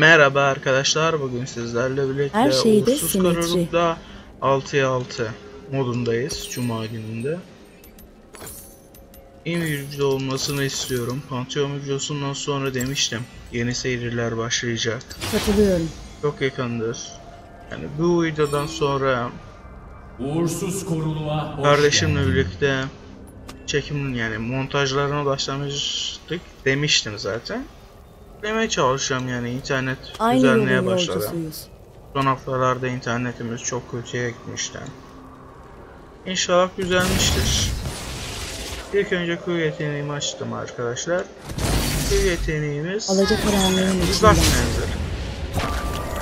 Merhaba arkadaşlar. Bugün sizlerle birlikte Her şeyde Uğursuz. Kararlık'ta 6'ya 6 modundayız. Cuma gününde. Bir video olmasını istiyorum. Pantheon videosundan sonra demiştim. Yeni seriler başlayacak. Katılıyorum. Çok yakındır. Yani bu videodan sonra Uğursuz koruluğa hoş kardeşimle geldin. birlikte çekimin yani montajlarına başlamıştık demiştim zaten. Demeye çalışacağım yani internet Aynı düzenlemeye yolun başladı. Son haftalarda internetimiz çok kötüye gitmişti. İnşallah düzelmiştir. İlk önce Q yeteneğimi açtım arkadaşlar. Q yeteneğimiz Alacakaranlığın uzak menzil.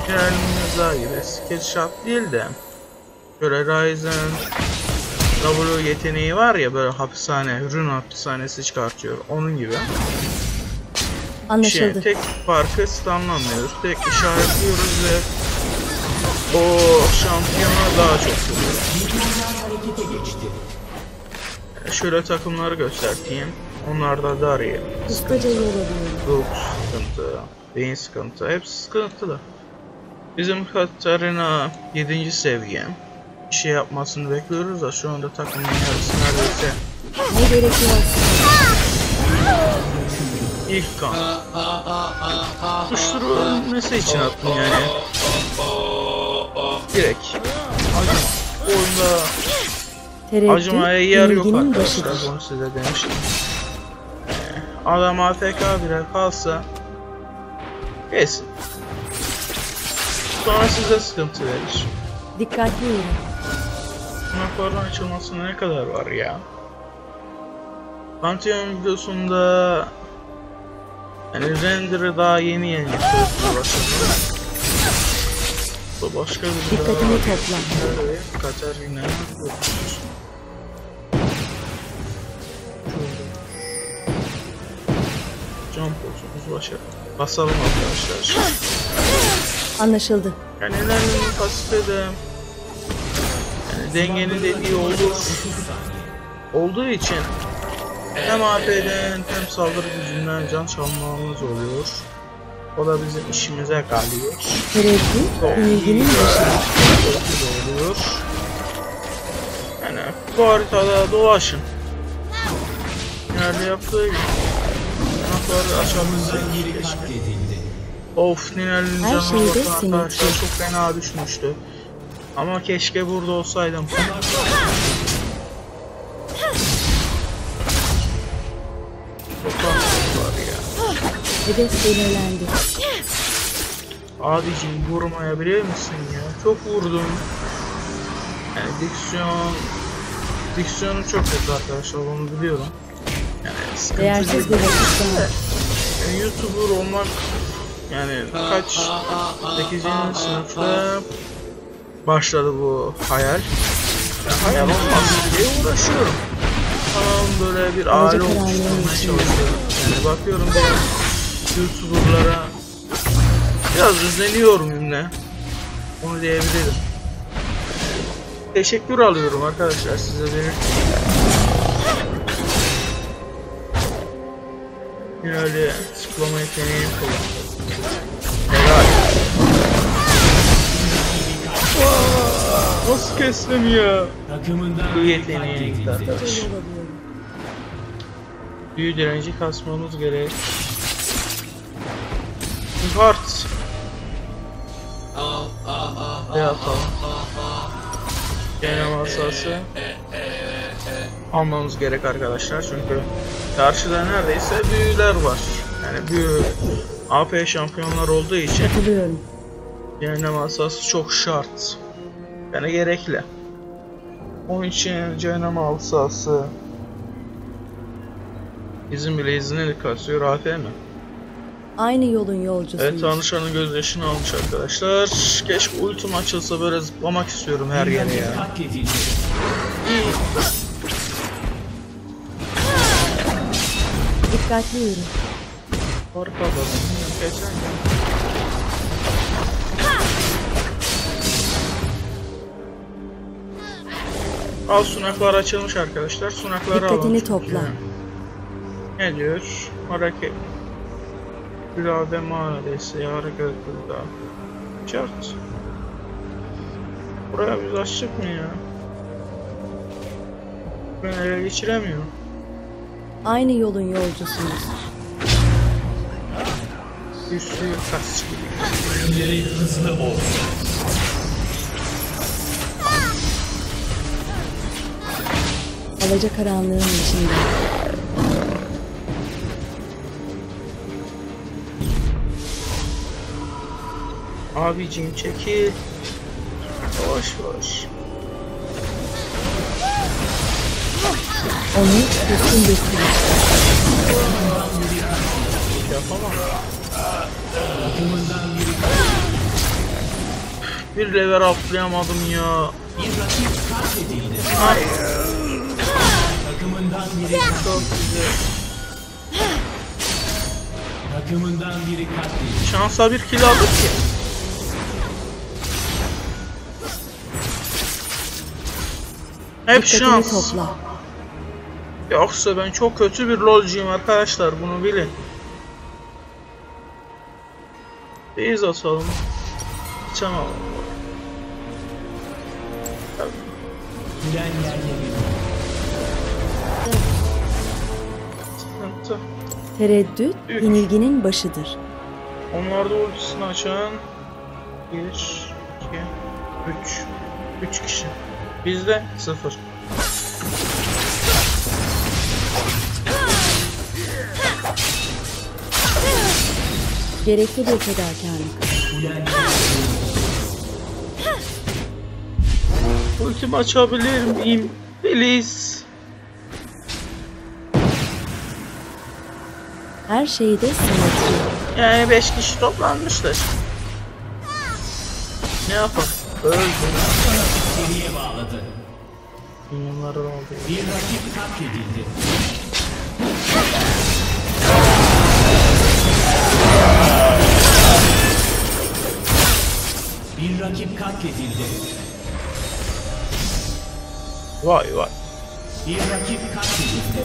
Genelimiz daha gibi skill shot değil de böyle Ryzen W yeteneği var ya böyle hapishane, Rune hapishanesi çıkartıyor. Onun gibi. Şey, Anlaşıldı. tek farkı stunlanmıyoruz. Tek işaretliyoruz ve o şampiyona daha çok vuruyor. Yani Şöyle takımları göstereyim. Onlar da Darien, Kıskaca yol sıkıntı, Beyin sıkıntı, hepsi sıkıntılı. Bizim Katarina 7. seviye. Bir şey yapmasını bekliyoruz da şu anda takımın yarısı neredeyse Ne gerekiyorsa. İlk kan. Kuşturu ölmesi için attım yani. Direkt. Acım. Oyunda acımaya yer yok arkadaşlar. Bunu size demiştim. Adam AFK bile kalsa kesin. Sonra size sıkıntı verir. Dikkatli olun. Sınavlardan açılmasına ne kadar var ya? Pantheon videosunda yani render'ı daha yeni yeni başladım. Bu başka bir Dikkatini daha- topla. Katarina. Jump olsun, başlayalım. Basalım arkadaşlar. Anlaşıldı. Yani önemli kapasitede yani dengenin dediği olur olduğu için hem AP'den hem saldırı gücünden can çalmamız oluyor. O da bizim işimize kalıyor. Başıdır. Çok güzel oluyor. Yani bu haritada dolaşın. Nerede yaptığı gibi. Anahtarı Biri keşke. katledildi. Of Ninel'in canına bakın arkadaşlar çok fena düşmüştü. Ama keşke burada olsaydım. Hedef belirlendi. Abicim vurmayabilir misin ya? Çok vurdum. Yani diksiyon... Diksiyonu çok kötü arkadaşlar onu biliyorum. Yani Değersiz bir sana. Yani YouTuber olmak yani kaç 8. sınıfta başladı bu hayal. Yani hayal olmaz diye uğraşıyorum. Tamam böyle bir aile oluşturmaya olsun. çalışıyorum. Yani bakıyorum diğer YouTuber'lara biraz üzülüyorum yine. Onu diyebilirim. Teşekkür alıyorum arkadaşlar size belirteyim. Yine öyle zıplama yeteneği Nasıl kestim ya? Bu biri yeteneğe gitti arkadaş. Büyü direnci kasmamız gerek. Ne yapalım? Genel masası. Almamız gerek arkadaşlar çünkü karşıda neredeyse büyüler var. Yani büyü AP şampiyonlar olduğu için cehennem asası çok şart. Yani gerekli. Onun için cehennem asası bizim bile izni kasıyor AP mi? Aynı yolun yolcusuyuz. Evet tanışanın gözyaşını almış arkadaşlar. Keşke ultim açılsa böyle zıplamak istiyorum her yere ya. Dikkatli yürü. Geçen gün. Al sunaklar açılmış arkadaşlar. Sunakları Dikkatini alalım. topla. Ne diyor? Hareket. Harikulade Mahallesi, Harikalı'da. Çart. Buraya biz açtık mı ya? Ben ele geçiremiyorum. Aynı yolun yolcusunuz. Bir suyu kaç gibi. Hızlı olsun. Alacakaranlığın içinde. Abicim çekil. Yavaş yavaş. Onu üstün getirir. Yapamam. Bir level atlayamadım ya. bir rakip katledildi. Ay Takımından biri çok güzel. takımından biri katledildi. Şansa bir kill aldık ki. Hep Dikkatini şans. topla. Yoksa ben çok kötü bir lolcuyum arkadaşlar bunu bilin. Beyz atalım. Tamam. Bir. Sıkıntı. Tereddüt Üç. yenilginin başıdır. Onlar da ultisini açan 1, 2, 3 3 kişi. Bizde 0. Gerekli bir fedakarlık. Ultimi açabilir miyim? Please. Her şeyde simetri. Yani 5 kişi toplanmışlar. Ne yapalım? Öldü. Seriye bağladı. Milyonları oldu. Bir rakip katledildi. Bir rakip katledildi. Vay vay. Bir rakip katledildi.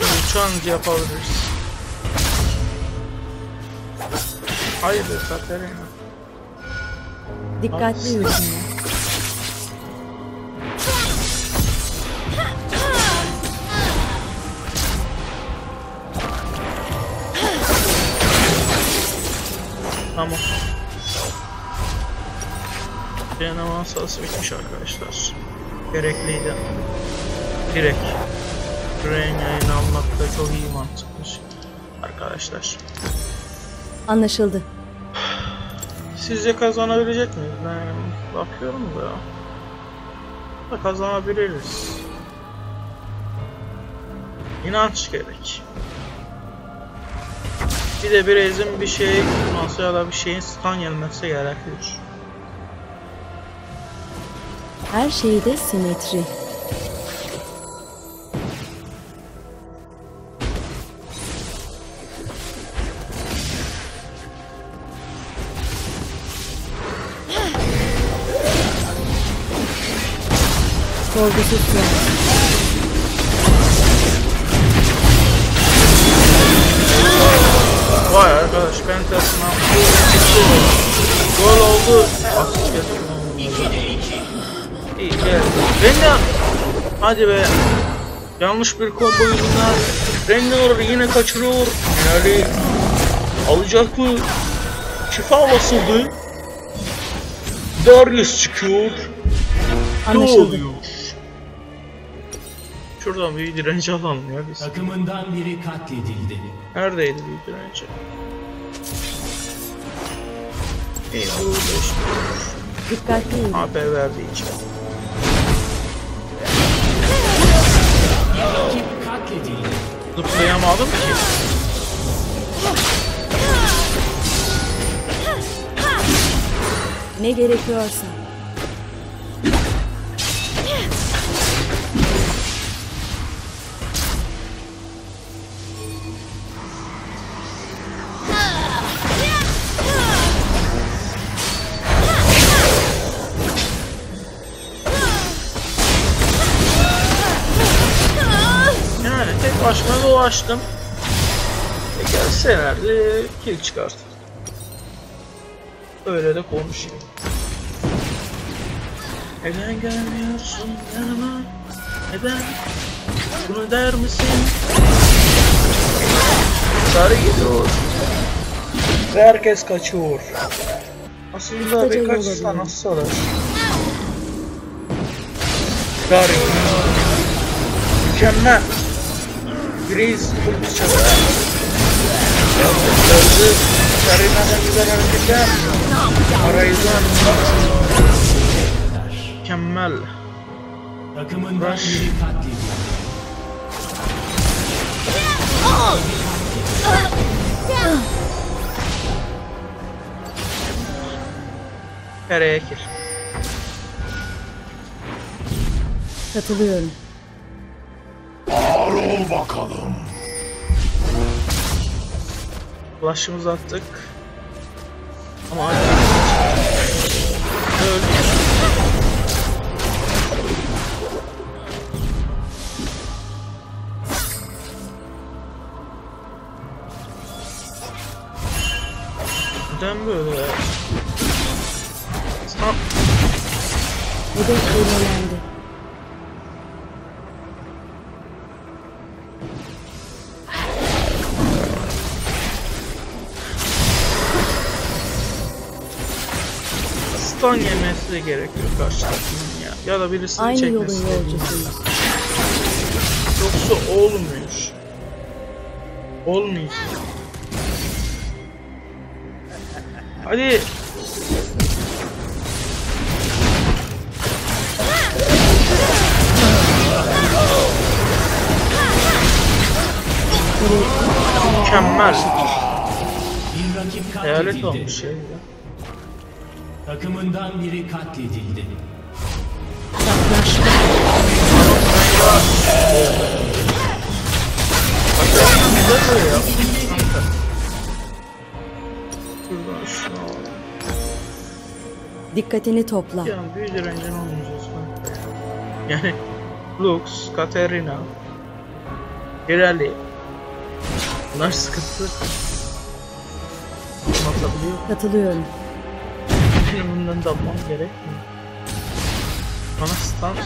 Uçan yapabiliriz. Hayırdır Katerina? Dikkatli yürüsünler. Tamam. Deneme sırası bitmiş arkadaşlar. Gerekliydi. Direkt. Brain yayını almak da çok iyi mantıkmış. Arkadaşlar. Anlaşıldı. Sizce kazanabilecek miyiz? Ben bakıyorum da. Da kazanabiliriz. İnanç gerek. Bir de birazın bir şey tutması ya da bir şeyin stun gelmesi gerekir. Her şeyde simetri. Sual. Vay arkadaş ben tasma. Gol oldu. İyi geldi. Rengar. Hadi be. Yanlış bir combo yüzünden Rengar yine kaçırıyor. Yani alacak mı? Şifa basıldı. Darius çıkıyor. Ne oluyor? Şuradan bir direnç alalım ya biz. Takımından biri katledildi. Neredeydi bir direnci? İşte. Dikkatli için. Bir rakip katledildi. Zıplayamadım ki. Ne gerekiyorsa. Başıma dolaştım. E gelselerdi kill çıkarttı. Öyle de konuşayım. Neden gelmiyorsun yanıma? Neden? Bunu der misin? Sarı gidiyor. Ve herkes kaçıyor. Aslında yol alıyorum. sanat salar. Dario. Mükemmel. Ulti çalıyor. Sözü Karina'dan güzel hareketler. Arayüzden mükemmel. Takımından Rush. biri katledildi. Nereye ekir? Katılıyorum. Bakalım. Flash'ımızı attık. Ama artık öldü. Neden böyle ya? Tam Hedef belirlendi. Stun yemesi de gerekiyor karşı takımın ya. Ya da birisini Aynı yolun çekmesi de yolcusuyuz. Yoksa olmuyor. Olmuyor. Hadi. Mükemmel. Hayalet olmuş ya. Takımından biri katledildi. Alalım. Dikkatini topla. Yani büyü direncin olmayacağız ben. Yani Lux, Katerina, Ireli. Bunlar sıkıntı. Katılıyorum. Benim bundan dalmam gerekmiyor. Bana stun.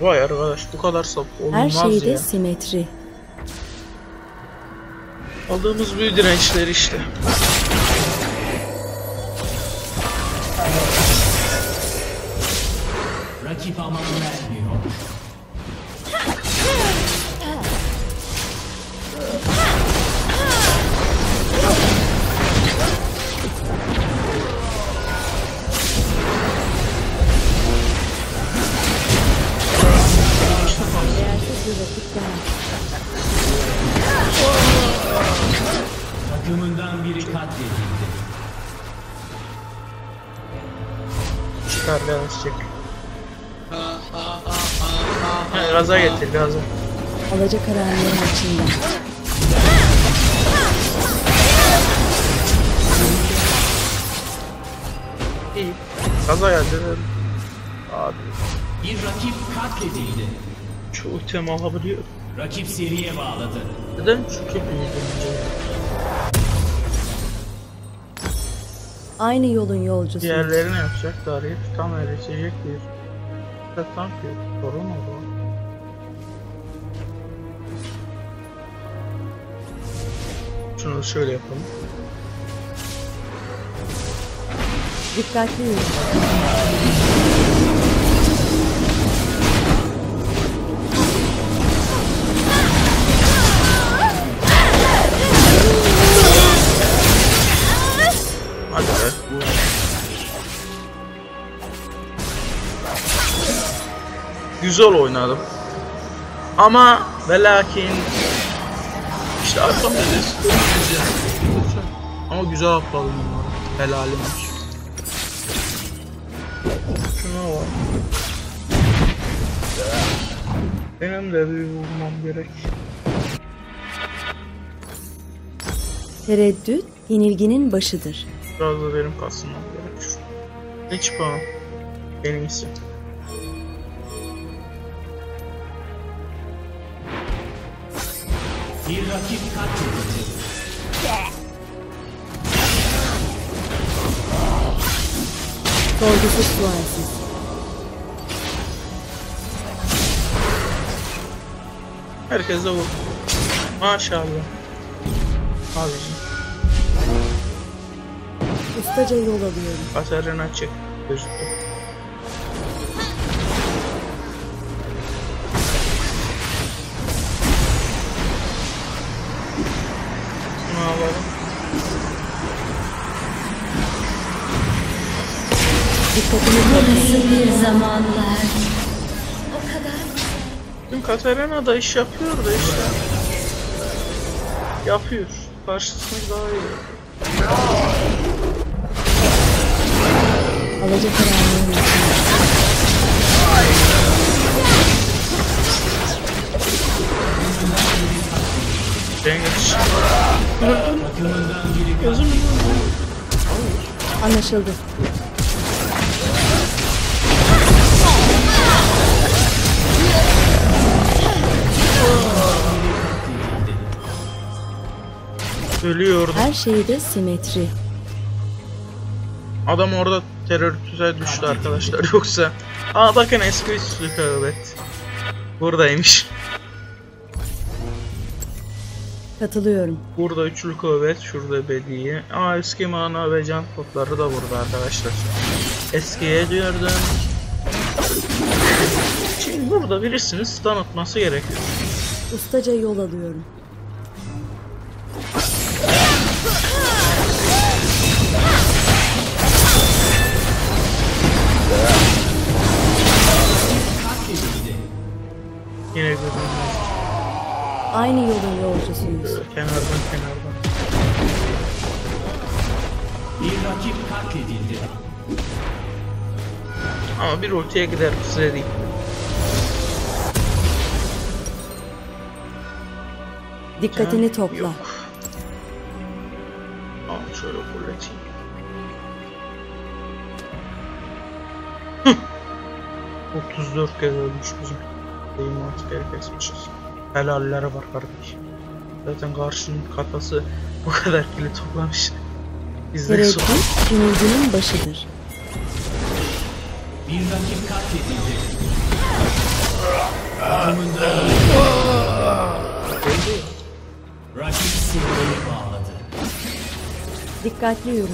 Vay arkadaş bu kadar sap Her olmaz şeyde ya. simetri. Aldığımız büyü dirençleri işte. Çık. Ha, gaza getir gaza. Alaca karanlığın içinden. İyi. Gaza geldi. Abi Bir rakip katledildi. şu ultimi alabiliyor. Rakip seriye bağladı. Neden? Çünkü büyü Aynı yolun yolcusuyuz. Diğerleri ne yapacak? Darıyı tam eritecek bir. Tank yok. Sorun oldu. Şunu şöyle yapalım. Dikkatli yürü. Güzel oynadım. Ama ve lakin işte arkamda da Ama güzel atladım bunları. Helalimmiş. Şuna bak. Benim de bir vurmam gerek. Tereddüt yenilginin başıdır. Biraz da benim kasılmam gerekiyor. Hiç puan. En Bir rakip katledildi. Sorgusuz sualsiz. Herkese vur. Maşallah. Abicim. Ustaca yol alıyorum. Katarina açık. Gözüktü. Dikkatini toplayın. bir zamanlar Dün Katarina da iş yapıyor da işte. Yapıyor. Karşısında daha iyi. Alaca karanlığın içinde. Cengiz. Anlaşıldı. Ölüyordu. Her şeyde simetri. Adam orada teröriste düştü arkadaşlar yoksa. Aa bakın eski üstlü evet. Buradaymış. Katılıyorum. Burada üçlü kuvvet, şurada bediye. Aa eski mana ve can kodları da burada arkadaşlar. Eskiye diyordum. Şimdi burada birisinin tanıtması gerekiyor. Ustaca yol alıyorum. Yine Aynı yolun yolcusuyuz. kenardan kenardan. Bir rakip katledildi. Ama bir ultiye gider size değil. Dikkatini topla. Yok. Aa şöyle fulleteyim. Hıh. 34 kez ölmüş bizim. Deyim artık el kesmişiz. Helalleri var kardeş. Zaten karşının kafası bu kadar kili toplamış. Bizde Tereddüt son. yenilginin başıdır. Bir rakip katledildi. Takımından Dikkatli yürü.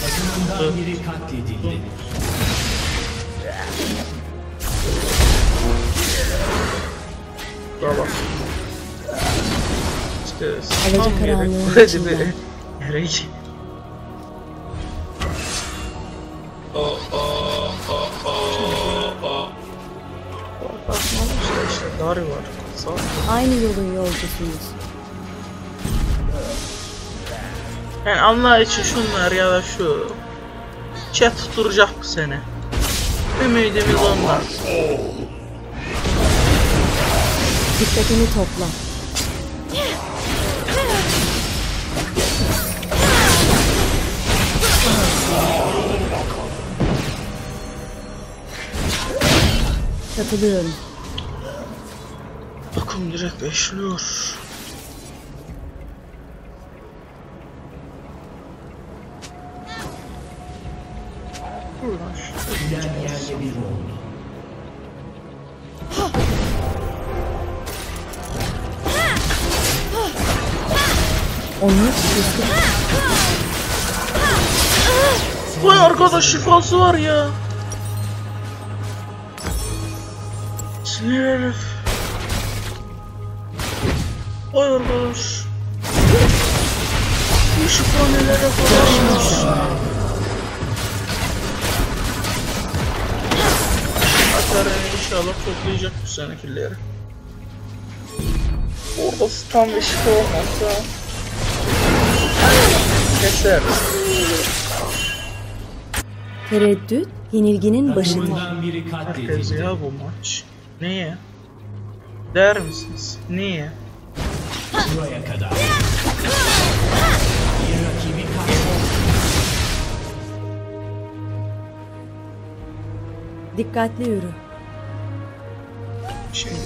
Takımından biri katledildi. İşte Alaca karanlığın işte var. Sağ ol. Aynı yolun yolcusuyuz. Yani Allah için şunlar ya da şu chat tutturacak bu sene. Ümidimiz onlar. Dikkatini topla. Katılıyorum. Takım direkt beşliyor. Şu. Bilen yerle bir oldu. Onu. Vay arkadaş şifası var ya. Sinir herif. Vay arkadaş. Bu şifa nelere koymuş. İnşallah toplayacak bu senekileri. Orada tam bir şifa olmazsa keser. Tereddüt yenilginin biri Herkes ya bu maç. Niye? Der misiniz? Niye? Buraya kadar. Bir rakibi katledildi. Dikkatli yürü. Şimdi.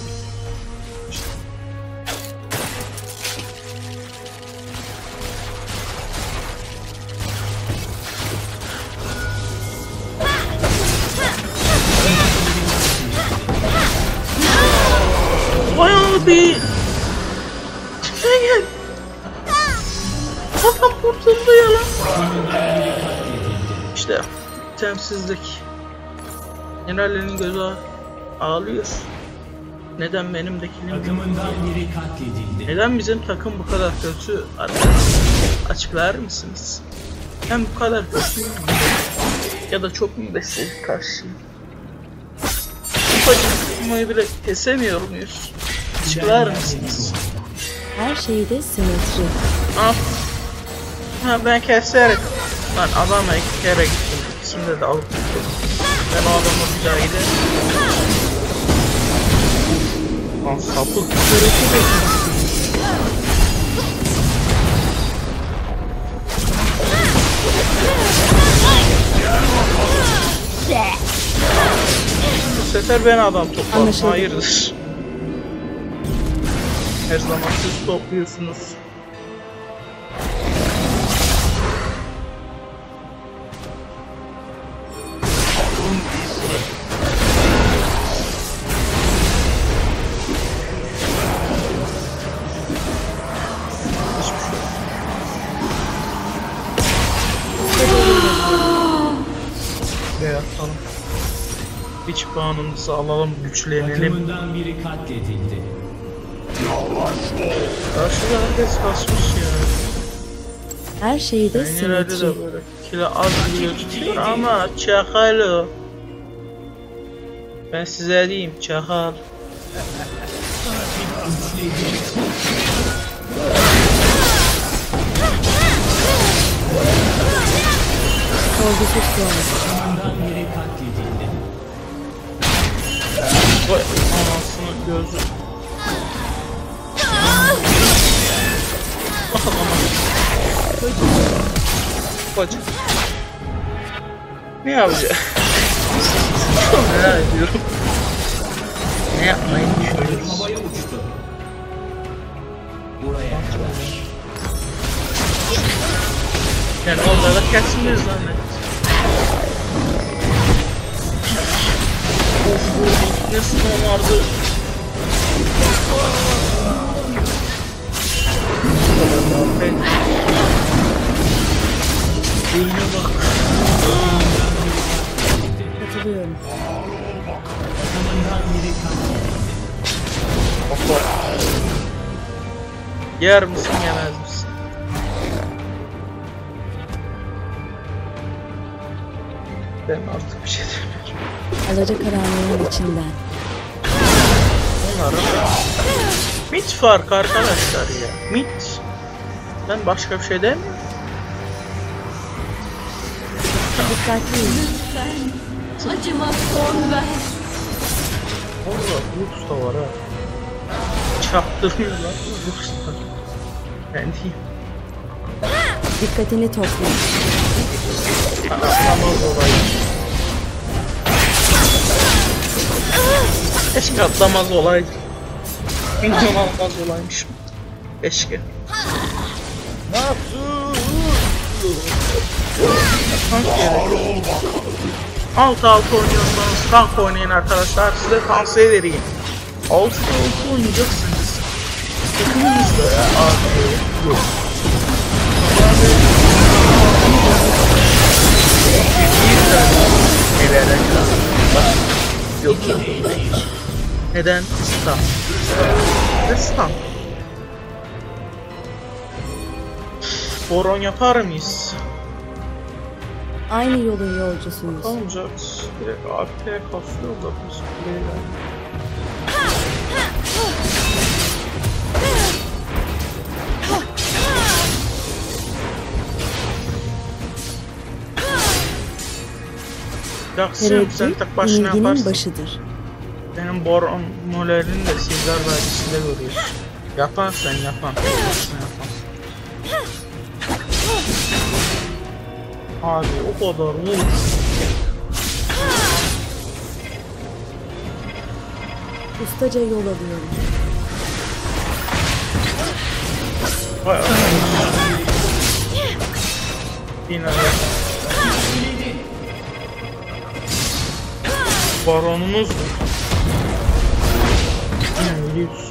Vay abi. Çıkaya gel. Adam kurtuldu ya. İşte temsizlik. Generallerin gözü ağ- ağlıyor. Neden benim Takımından biri katledildi. Neden bizim takım bu kadar kötü? Açıklar mısınız? Hem bu kadar kötü? Ya da çok mu besledik karşıyı? Ufacık tutmayı bile kesemiyor muyuz? Açıklar mısınız? Her şeyde simetri. Ah. Ha ben keserek. Lan adama iki kere gittim. İkisinde de alıp gittim. Ben o adamla bir daha giderim. Lan sapık. Bu sefer ben adam topladım. Hayırdır? Her zaman siz topluyorsunuz. Hiç puanımızı alalım, güçlenelim. Takımından biri katledildi. Karşıda herkes kasmış ya. Her şeyde genelde simetri. de böyle kilo az gözüküyor ama çakal o. Ben size diyeyim çakal. Sorgusuz sual. Anasını gözü. Bacım. Ne yapacak? Çok merak ediyorum. Ne yapmayı düşünüyoruz? Havaya uçtu. Buraya kadar. Yani orada da kesmiyor zannet. Of bu sınav vardı. Beyne bak. Katılıyorum. Yer misin yemez misin? Ben artık bir şey demiyorum. Alacakaranlığın içinden. Mit fark arkadaşlar ya. Mit. Ben başka bir şey demiyorum. Dikkatli yürü. Acıma son ver. Orada Lux da var ha. Çaktırmıyorlar. Lux da. Ben diyeyim. Dikkatini topla. Atlamaz olayım. Keşke atlamaz olaydı. İnanılmaz olaymış. Keşke. Tank gerek. Alt alt oynuyorsanız tank oynayın arkadaşlar. Size tavsiye vereyim. Alt alt oynayacaksınız. Takımınızda ya abi. Yok. Nelere Bak. Yok yok. Neden? Ne stam? Boron yapar mıyız? Aynı yolun yolcusuyuz. Olacak. Direkt AP'ye biz kuleyle. Yaksın sen tek başına yaparsın. başıdır. Bunların bormülerini de sizler vergisinde görüyoruz. Yaparsan yapan. Yaparsan yapan. Abi o kadar mı? Ustaca yol alıyorum. Vay Baronumuz mu? Yine Milius.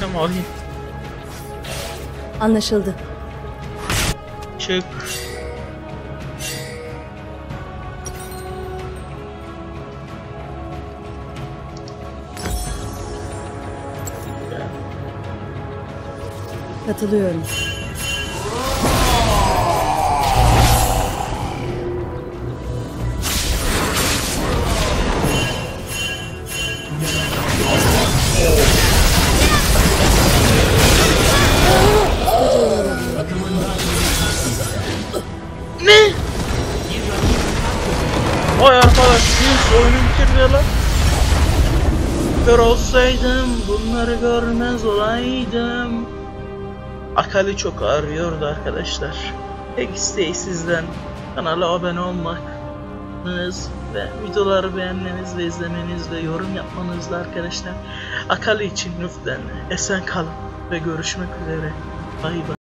Tamam alayım. Anlaşıldı. Çık. Katılıyorum. Olsaydım bunları görmez olaydım. Akali çok arıyordu arkadaşlar. Tek isteği sizden kanala abone olmanız ve videoları beğenmeniz ve izlemeniz ve yorum yapmanızla arkadaşlar. Akali için lütfen esen kalın ve görüşmek üzere. Bay bay.